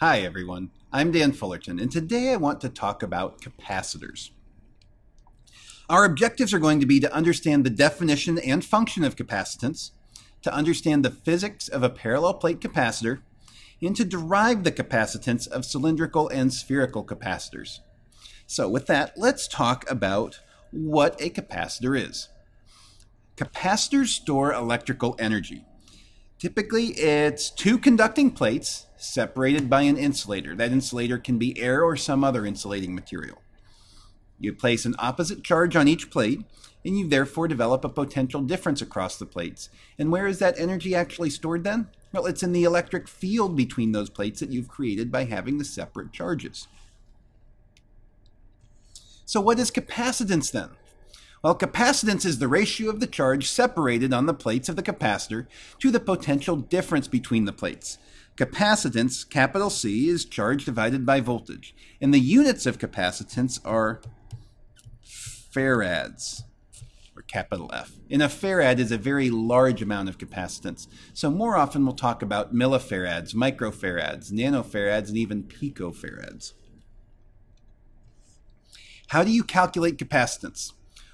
Hi everyone, I'm Dan Fullerton, and today I want to talk about capacitors. Our objectives are going to be to understand the definition and function of capacitance, to understand the physics of a parallel plate capacitor, and to derive the capacitance of cylindrical and spherical capacitors. So with that, let's talk about what a capacitor is. Capacitors store electrical energy. Typically, it's two conducting plates separated by an insulator. That insulator can be air or some other insulating material. You place an opposite charge on each plate, and you therefore develop a potential difference across the plates. And where is that energy actually stored then? Well, it's in the electric field between those plates that you've created by having the separate charges. So what is capacitance then? Well, capacitance is the ratio of the charge separated on the plates of the capacitor to the potential difference between the plates. Capacitance, capital C, is charge divided by voltage, and the units of capacitance are farads, or capital F. And a farad is a very large amount of capacitance, so more often we'll talk about millifarads, microfarads, nanofarads, and even picofarads. How do you calculate capacitance?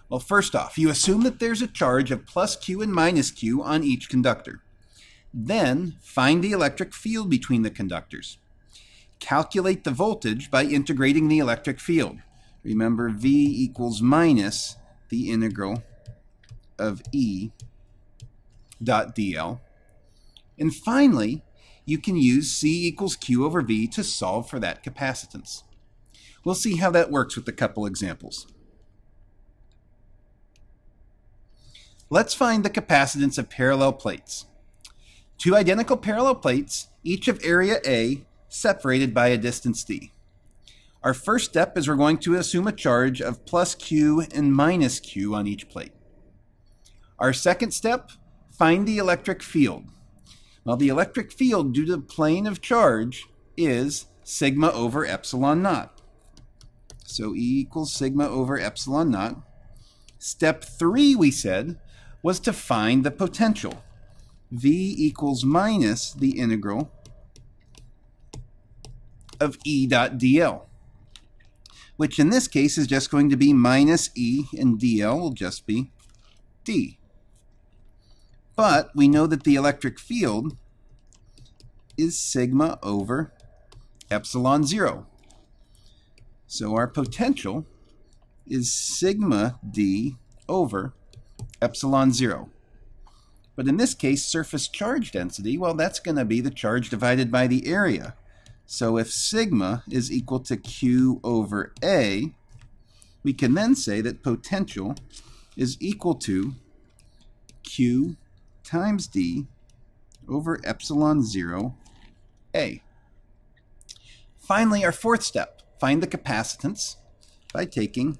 Well, first off, you assume that there's a charge of plus Q and minus Q on each conductor. Then find the electric field between the conductors. Calculate the voltage by integrating the electric field. Remember, V equals minus the integral of E dot dl. And finally, you can use C equals Q over V to solve for that capacitance. We'll see how that works with a couple examples. Let's find the capacitance of parallel plates. Two identical parallel plates, each of area A, separated by a distance d. Our first step is we're going to assume a charge of plus q and minus q on each plate. Our second step, find the electric field. Well, the electric field due to the plane of charge is sigma over epsilon naught. So E equals sigma over epsilon naught. Step three, we said, was to find the potential. V equals minus the integral of E dot dl, which in this case is just going to be minus E, and dl will just be d. But we know that the electric field is sigma over epsilon 0. So our potential is sigma d over epsilon 0. But in this case, surface charge density, well, that's going to be the charge divided by the area. So if sigma is equal to q over a, we can then say that potential is equal to q times d over epsilon 0 a. Finally, our fourth step, find the capacitance by taking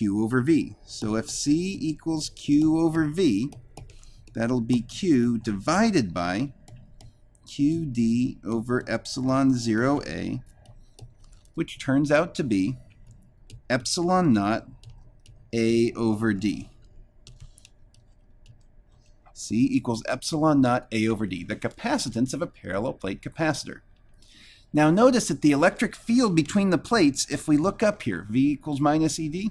q over v. So if c equals q over v, that'll be q divided by qd over epsilon 0a, which turns out to be epsilon naught a over d. C equals epsilon naught a over d, the capacitance of a parallel plate capacitor. Now notice that the electric field between the plates, if we look up here, V equals minus ED,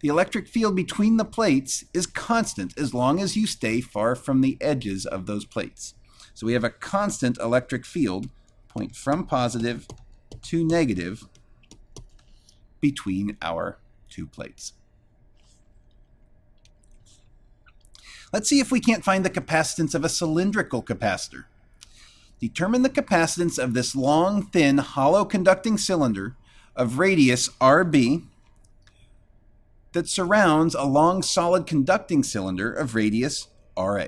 the electric field between the plates is constant as long as you stay far from the edges of those plates. So we have a constant electric field point from positive to negative between our two plates. Let's see if we can't find the capacitance of a cylindrical capacitor. Determine the capacitance of this long, thin, hollow conducting cylinder of radius RB that surrounds a long solid conducting cylinder of radius Ra.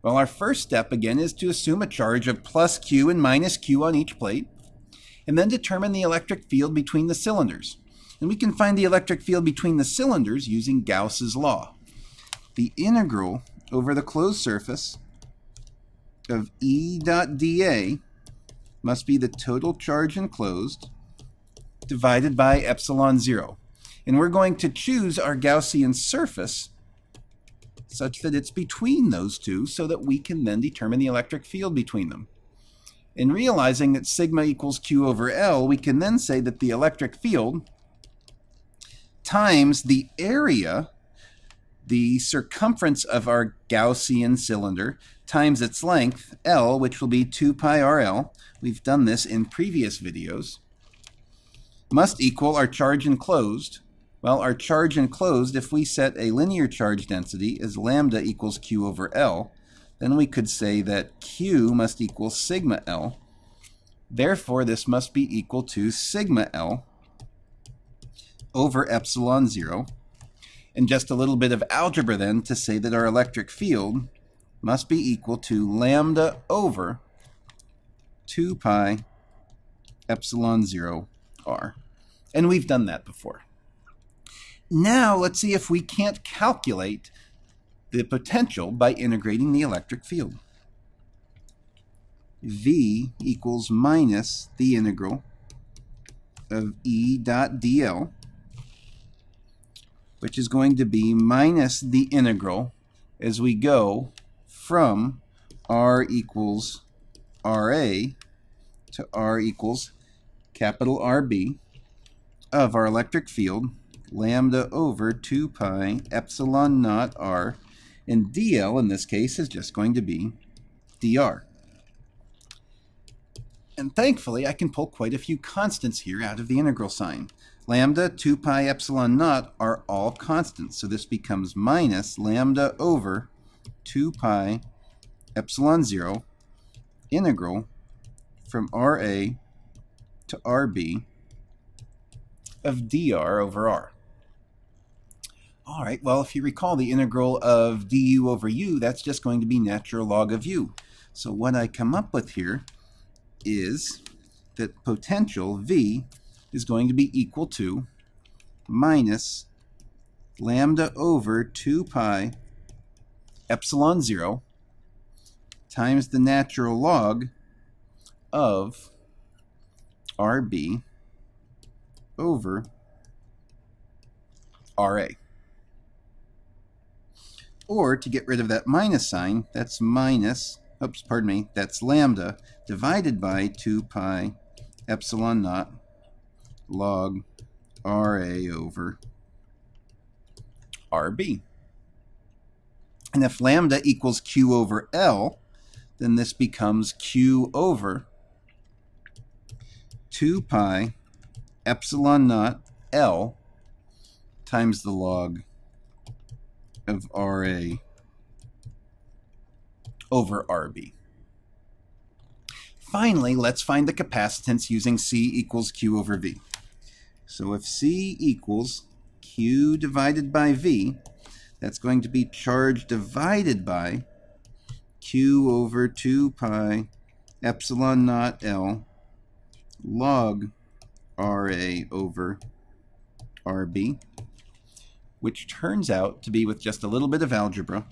Well, our first step again is to assume a charge of plus Q and minus Q on each plate, and then determine the electric field between the cylinders. And we can find the electric field between the cylinders using Gauss's law. The integral over the closed surface of E dot dA must be the total charge enclosed divided by epsilon 0. And we're going to choose our Gaussian surface such that it's between those two so that we can then determine the electric field between them. In realizing that sigma equals Q over L, we can then say that the electric field times the area, the circumference of our Gaussian cylinder, times its length, L, which will be 2 pi RL. We've done this in previous videos. Must equal our charge enclosed. Well, our charge enclosed, if we set a linear charge density as lambda equals Q over L, then we could say that Q must equal sigma L. Therefore, this must be equal to sigma L over epsilon 0. And just a little bit of algebra then to say that our electric field must be equal to lambda over 2 pi epsilon 0 r. And we've done that before. Now let's see if we can't calculate the potential by integrating the electric field. V equals minus the integral of E dot dl, which is going to be minus the integral as we go from r equals RA to r equals capital RB of our electric field, lambda over 2 pi epsilon naught r, and dl in this case is just going to be dr. And thankfully, I can pull quite a few constants here out of the integral sign. Lambda, 2 pi epsilon naught are all constants, so this becomes minus lambda over 2 pi epsilon 0 integral from RA to RB of dr over r. All right, well, if you recall the integral of du over u, that's just going to be natural log of u. So what I come up with here is that potential V is going to be equal to minus lambda over 2 pi epsilon 0 times the natural log of RB over RA. Or to get rid of that minus sign, that's minus, oops, pardon me, that's lambda divided by 2 pi epsilon naught log RA over RB. And if lambda equals Q over L, then this becomes Q over 2 pi epsilon naught L times the log of RA over RB. Finally, let's find the capacitance using C equals Q over V. So if C equals Q divided by V, that's going to be charge divided by Q over 2 pi epsilon naught L log RA over RB, which turns out to be, with just a little bit of algebra,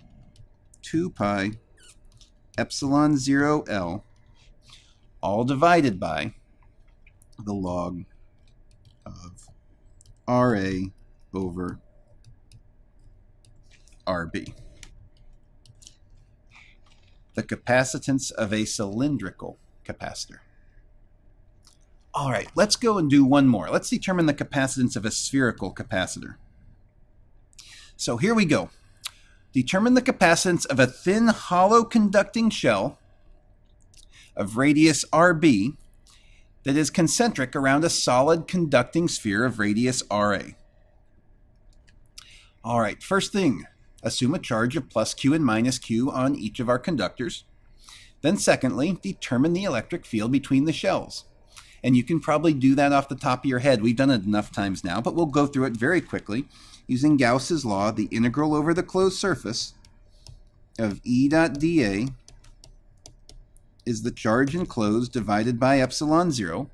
2 pi epsilon 0 L, all divided by the log of RA over RB. The capacitance of a cylindrical capacitor. All right, let's go and do one more. Let's determine the capacitance of a spherical capacitor. So here we go. Determine the capacitance of a thin hollow conducting shell of radius RB that is concentric around a solid conducting sphere of radius RA. All right, first thing, assume a charge of plus Q and minus Q on each of our conductors. Then secondly, determine the electric field between the shells. And you can probably do that off the top of your head. We've done it enough times now, but we'll go through it very quickly using Gauss's law, the integral over the closed surface of E dot dA is the charge enclosed divided by epsilon 0,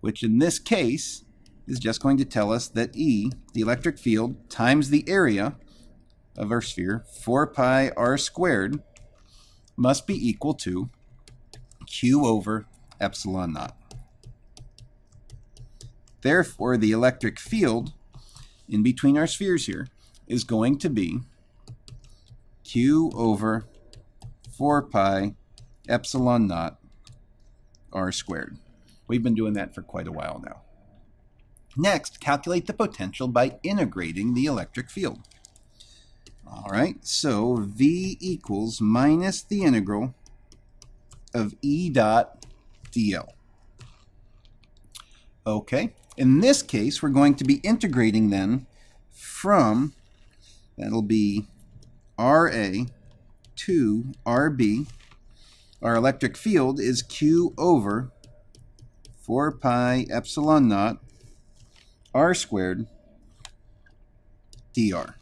which in this case is just going to tell us that E, the electric field, times the area of our sphere, 4 pi r squared, must be equal to q over epsilon naught. Therefore, the electric field in between our spheres here is going to be q over 4 pi epsilon naught r squared. We've been doing that for quite a while now. Next, calculate the potential by integrating the electric field. All right, so V equals minus the integral of E dot dl. Okay, in this case, we're going to be integrating then from, that'll be RA to RB. Our electric field is Q over 4 pi epsilon naught r squared dr.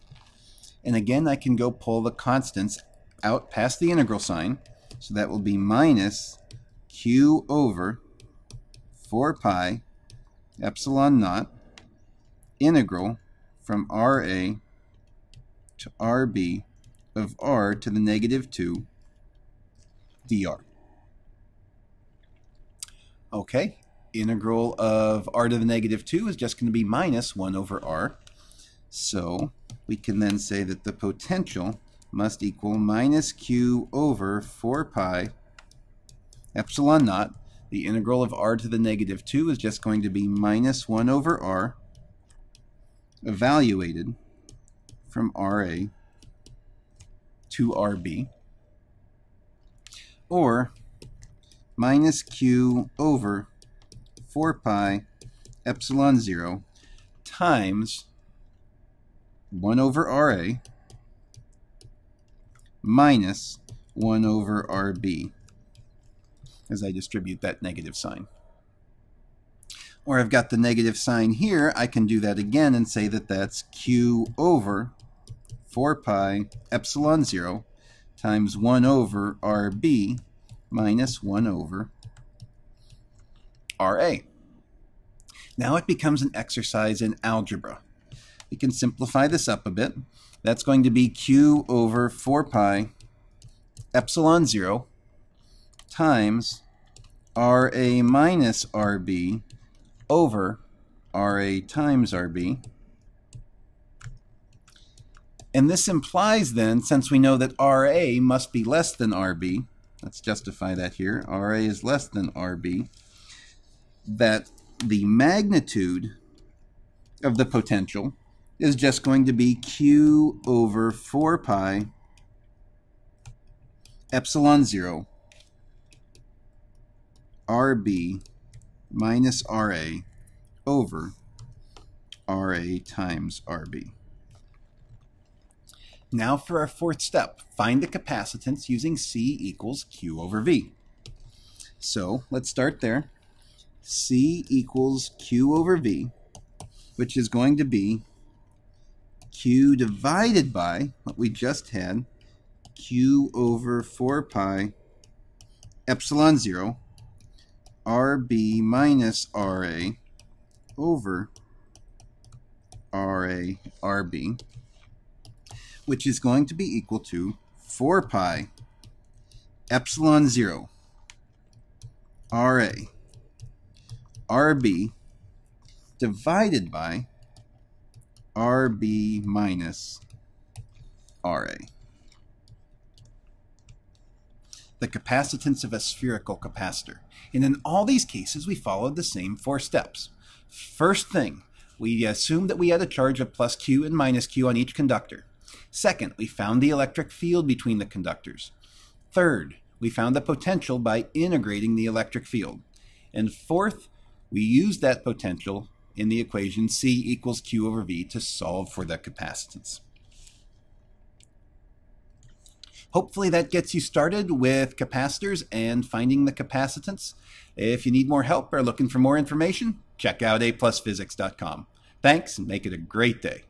And again, I can go pull the constants out past the integral sign. So that will be minus q over 4 pi epsilon naught integral from RA to RB of r to the negative 2 dr. Okay, integral of r to the negative 2 is just going to be minus 1 over r. So we can then say that the potential must equal minus q over 4 pi epsilon naught. The integral of r to the negative 2 is just going to be minus 1 over r evaluated from RA to RB or minus q over 4 pi epsilon 0 times 1 over RA minus 1 over RB as I distribute that negative sign. Or I've got the negative sign here, I can do that again and say that that's Q over 4 pi epsilon 0 times 1 over RB minus 1 over RA. Now it becomes an exercise in algebra. We can simplify this up a bit. That's going to be Q over 4 pi epsilon 0 times RA minus RB over RA times RB. And this implies then, since we know that RA must be less than RB, let's justify that here, RA is less than RB, that the magnitude of the potential is just going to be Q over 4 pi epsilon 0 RB minus RA over RA times RB. Now for our fourth step, find the capacitance using C equals Q over V. So let's start there. C equals Q over V, which is going to be Q divided by what we just had, Q over 4 pi epsilon 0, RB minus RA over RA RB, which is going to be equal to 4 pi epsilon 0 RA RB divided by RB minus RA. The capacitance of a spherical capacitor. And in all these cases, we followed the same four steps. First thing, we assumed that we had a charge of plus Q and minus Q on each conductor. Second, we found the electric field between the conductors. Third, we found the potential by integrating the electric field. And fourth, we used that potential in the equation C equals Q over V to solve for the capacitance. Hopefully that gets you started with capacitors and finding the capacitance. If you need more help or looking for more information, check out aplusphysics.com. Thanks and make it a great day.